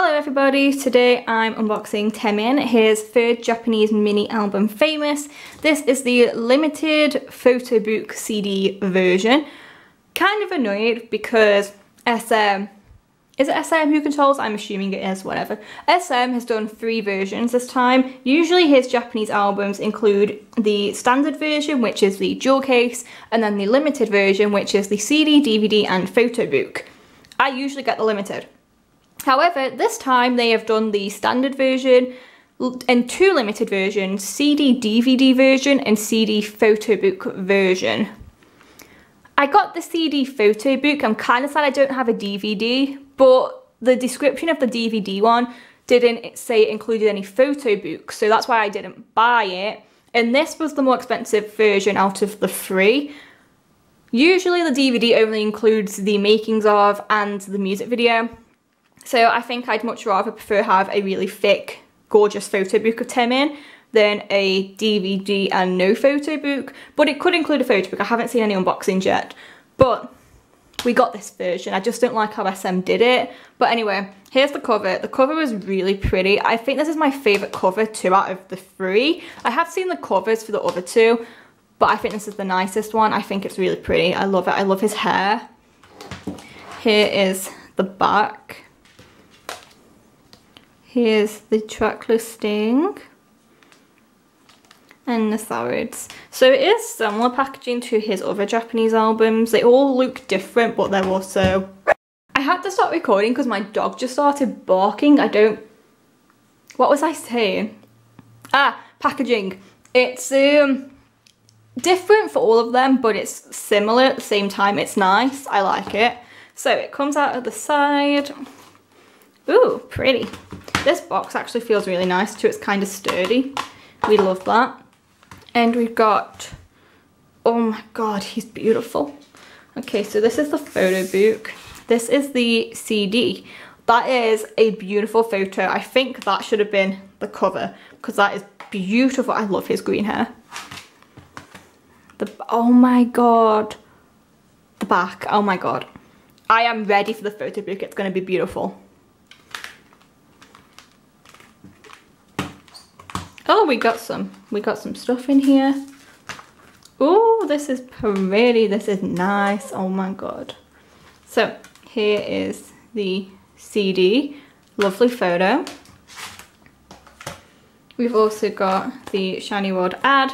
Hello everybody, today I'm unboxing Taemin, his third Japanese mini album Famous. This is the limited photo book CD version. Kind of annoyed because SM, is it SM who controls? I'm assuming it is, whatever. SM has done three versions this time. Usually his Japanese albums include the standard version, which is the jewel case, and then the limited version, which is the CD, DVD and photo book. I usually get the limited. However, this time they have done the standard version and two limited versions, CD DVD version and CD photo book version. I got the CD photo book, I'm kind of sad I don't have a DVD, but the description of the DVD one didn't say it included any photo books, so that's why I didn't buy it. And this was the more expensive version out of the three. Usually the DVD only includes the makings of and the music video, so I think I'd much rather prefer have a really thick, gorgeous photo book of Taemin than a DVD and no photo book. But it could include a photo book. I haven't seen any unboxings yet. But we got this version. I just don't like how SM did it. But anyway, here's the cover. The cover was really pretty. I think this is my favourite cover two out of the three. I have seen the covers for the other two, but I think this is the nicest one. I think it's really pretty. I love it. I love his hair. Here is the back. Here's the track listing and the salads. So it is similar packaging to his other Japanese albums. They all look different, but they're also... I had to stop recording because my dog just started barking. I don't... What was I saying? Ah, packaging. It's um different for all of them, but it's similar at the same time. It's nice. I like it. So it comes out of the side. Ooh, pretty. This box actually feels really nice too. It's kind of sturdy. We love that. And we've got, oh my God, he's beautiful. Okay, so this is the photo book. This is the CD. That is a beautiful photo. I think that should have been the cover because that is beautiful. I love his green hair. The, oh my God. The back, oh my God. I am ready for the photo book. It's going to be beautiful. Oh, we got some, we got some stuff in here. Oh, this is pretty, this is nice, oh my god. So, here is the CD, lovely photo. We've also got the SHINee World ad.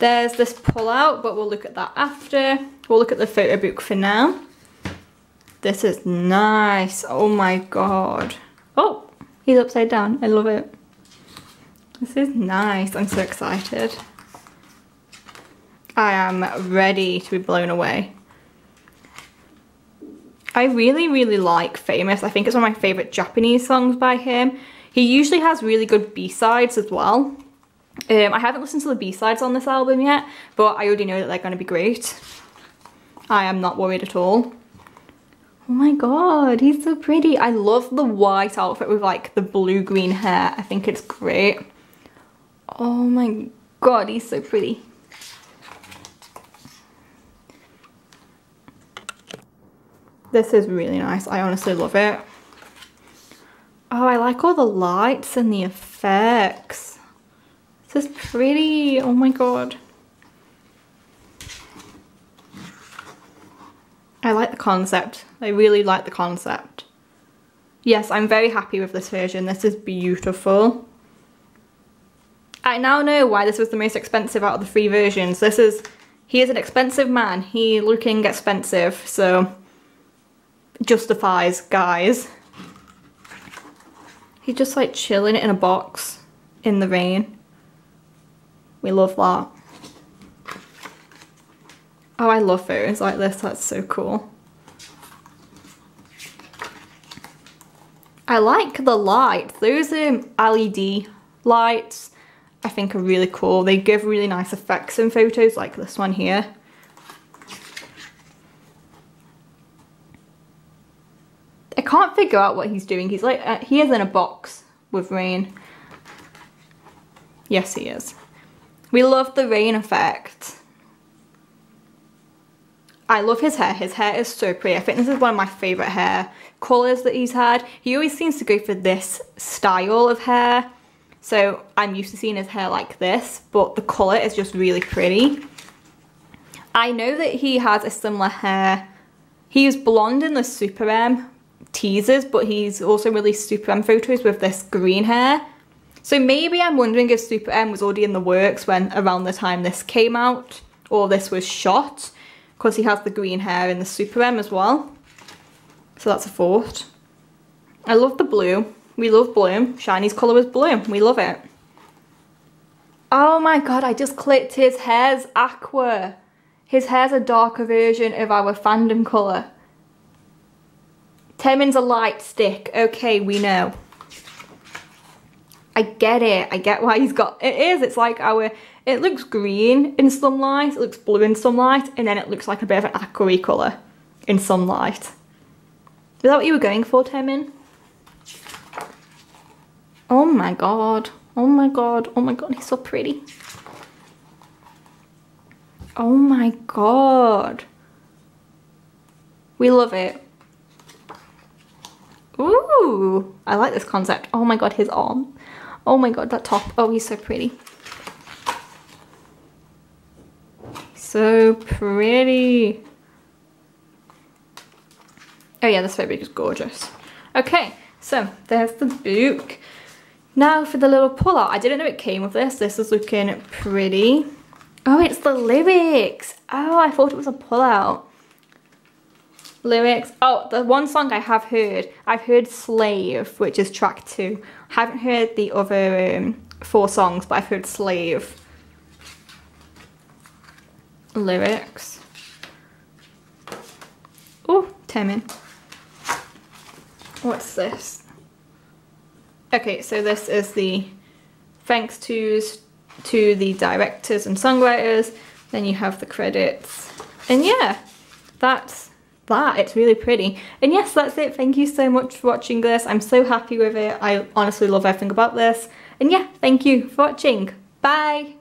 There's this pull out, but we'll look at that after. We'll look at the photo book for now. This is nice, oh my god. Oh, he's upside down, I love it. This is nice. I'm so excited. I am ready to be blown away. I really, really like Famous. I think it's one of my favourite Japanese songs by him. He usually has really good B-sides as well. Um, I haven't listened to the B-sides on this album yet, but I already know that they're going to be great. I am not worried at all. Oh my god, he's so pretty. I love the white outfit with like the blue-green hair. I think it's great. Oh my god, he's so pretty. This is really nice. I honestly love it. Oh, I like all the lights and the effects. This is pretty. Oh my god. I like the concept. I really like the concept. Yes, I'm very happy with this version. This is beautiful. I now know why this was the most expensive out of the three versions. This is, he is an expensive man. He looking expensive, so justifies, guys. He's just like chilling in a box in the rain. We love that. Oh, I love photos like this. That's so cool. I like the light. Those um, are LED lights. I think are really cool. They give really nice effects in photos like this one here. I can't figure out what he's doing. He's like, uh, he is in a box with rain. Yes, he is. We love the rain effect. I love his hair. His hair is so pretty. I think this is one of my favourite hair colours that he's had. He always seems to go for this style of hair. So I'm used to seeing his hair like this, but the colour is just really pretty. I know that he has a similar hair. He was blonde in the Super M teasers, but he's also released Super M photos with this green hair. So maybe I'm wondering if Super M was already in the works when around the time this came out, or this was shot, because he has the green hair in the Super M as well. So that's a thought. I love the blue. We love blue. SHINee's colour was blue. We love it. Oh my god, I just clicked his hair's aqua. His hair's a darker version of our fandom colour. Taemin's a light stick. Okay, we know. I get it. I get why he's got... It is. It's like our... It looks green in some light. It looks blue in some light. And then it looks like a bit of an aqua colour in some light. Is that what you were going for, Taemin? Oh my god. Oh my god. Oh my god. He's so pretty. Oh my god. We love it. Ooh, I like this concept. Oh my god, his arm. Oh my god, that top. Oh, he's so pretty. So pretty. Oh yeah, this fabric is gorgeous. Okay, so there's the book. Now for the little pull-out. I didn't know it came with this. This is looking pretty. Oh, it's the lyrics. Oh, I thought it was a pull-out. Lyrics. Oh, the one song I have heard. I've heard Slave, which is track two. I haven't heard the other um, four songs, but I've heard Slave. Lyrics. Oh, Taemin. What's this? Okay, so this is the thanks to's to the directors and songwriters. Then you have the credits. And yeah, that's that. It's really pretty. And yes, that's it. Thank you so much for watching this. I'm so happy with it. I honestly love everything about this. And yeah, thank you for watching. Bye!